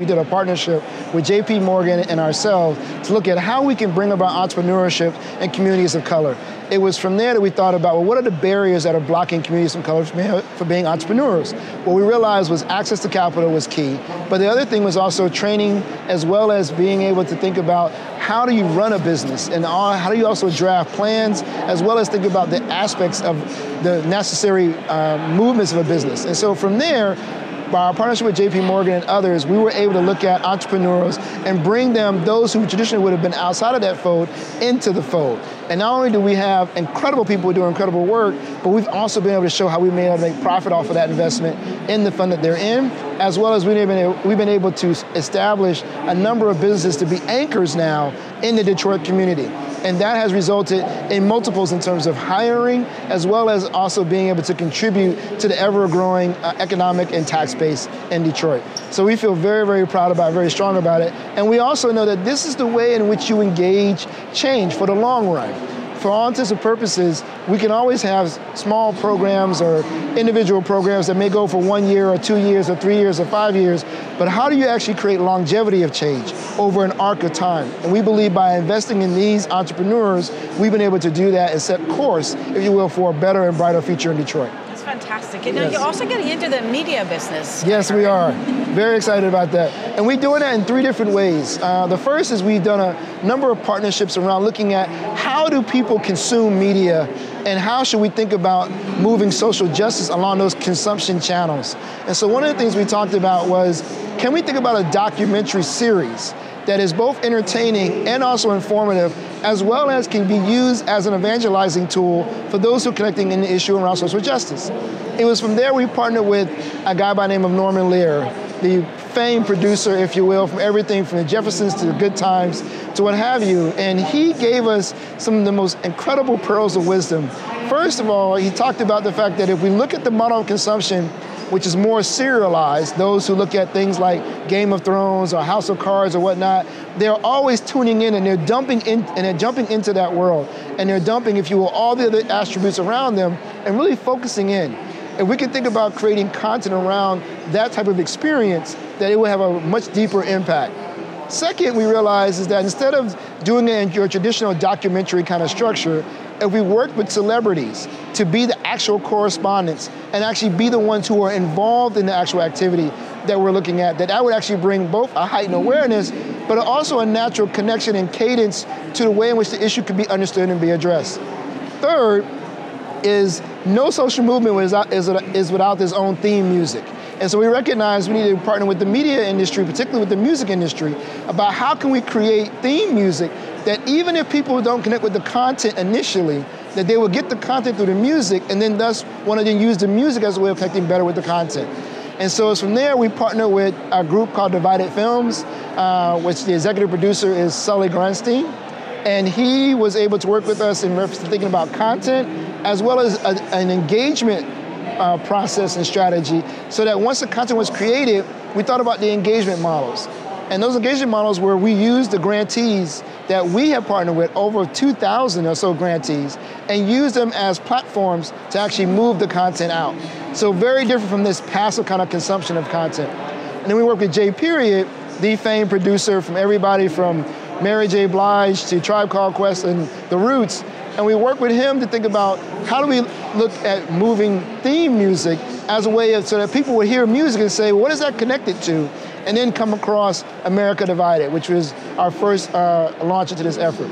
We did a partnership with JP Morgan and ourselves to look at how we can bring about entrepreneurship in communities of color. It was from there that we thought about, well, what are the barriers that are blocking communities of color from being entrepreneurs? What we realized was access to capital was key, but the other thing was also training as well as being able to think about how do you run a business and how do you also draft plans as well as think about the aspects of the necessary uh, movements of a business. And so from there, by our partnership with JP Morgan and others, we were able to look at entrepreneurs and bring them, those who traditionally would have been outside of that fold, into the fold. And not only do we have incredible people doing incredible work, but we've also been able to show how we've been able to make profit off of that investment in the fund that they're in, as well as we've been able to establish a number of businesses to be anchors now in the Detroit community. And that has resulted in multiples in terms of hiring, as well as also being able to contribute to the ever-growing uh, economic and tax base in Detroit. So we feel very, very proud about it, very strong about it. And we also know that this is the way in which you engage change for the long run for all intents and purposes, we can always have small programs or individual programs that may go for one year or two years or three years or five years, but how do you actually create longevity of change over an arc of time? And we believe by investing in these entrepreneurs, we've been able to do that and set course, if you will, for a better and brighter future in Detroit. Fantastic. You know, yes. you're also getting into the media business. Yes, we are. Very excited about that. And we're doing that in three different ways. Uh, the first is we've done a number of partnerships around looking at how do people consume media and how should we think about moving social justice along those consumption channels. And so one of the things we talked about was, can we think about a documentary series that is both entertaining and also informative, as well as can be used as an evangelizing tool for those who are connecting in the issue around social justice. It was from there we partnered with a guy by the name of Norman Lear, the famed producer, if you will, from everything from the Jeffersons to the Good Times to what have you. And he gave us some of the most incredible pearls of wisdom. First of all, he talked about the fact that if we look at the model of consumption, which is more serialized, those who look at things like Game of Thrones or House of Cards or whatnot, they're always tuning in and they're dumping in and they're jumping into that world. And they're dumping, if you will, all the other attributes around them and really focusing in. If we can think about creating content around that type of experience, that it will have a much deeper impact. Second, we realize is that instead of doing it in your traditional documentary kind of structure, if we work with celebrities to be the actual correspondents and actually be the ones who are involved in the actual activity that we're looking at, that that would actually bring both a heightened awareness, but also a natural connection and cadence to the way in which the issue could be understood and be addressed. Third, is no social movement is, is, is without its own theme music. And so we recognize we need to partner with the media industry, particularly with the music industry, about how can we create theme music that even if people don't connect with the content initially, that they will get the content through the music and then thus want to then use the music as a way of connecting better with the content. And so it's from there we partner with a group called Divided Films, uh, which the executive producer is Solly Granatstein. And he was able to work with us in reference to thinking about content as well as a, an engagement uh, process and strategy so that once the content was created, we thought about the engagement models. And those engagement models where we used the grantees that we have partnered with, over 2,000 or so grantees, and use them as platforms to actually move the content out. So very different from this passive kind of consumption of content. And then we work with J Period, the famed producer from everybody from Mary J. Blige to Tribe Called Quest and The Roots, and we work with him to think about how do we look at moving theme music as a way of so that people would hear music and say, well, what is that connected to? And then come across America Divided, which was our first uh, launch into this effort.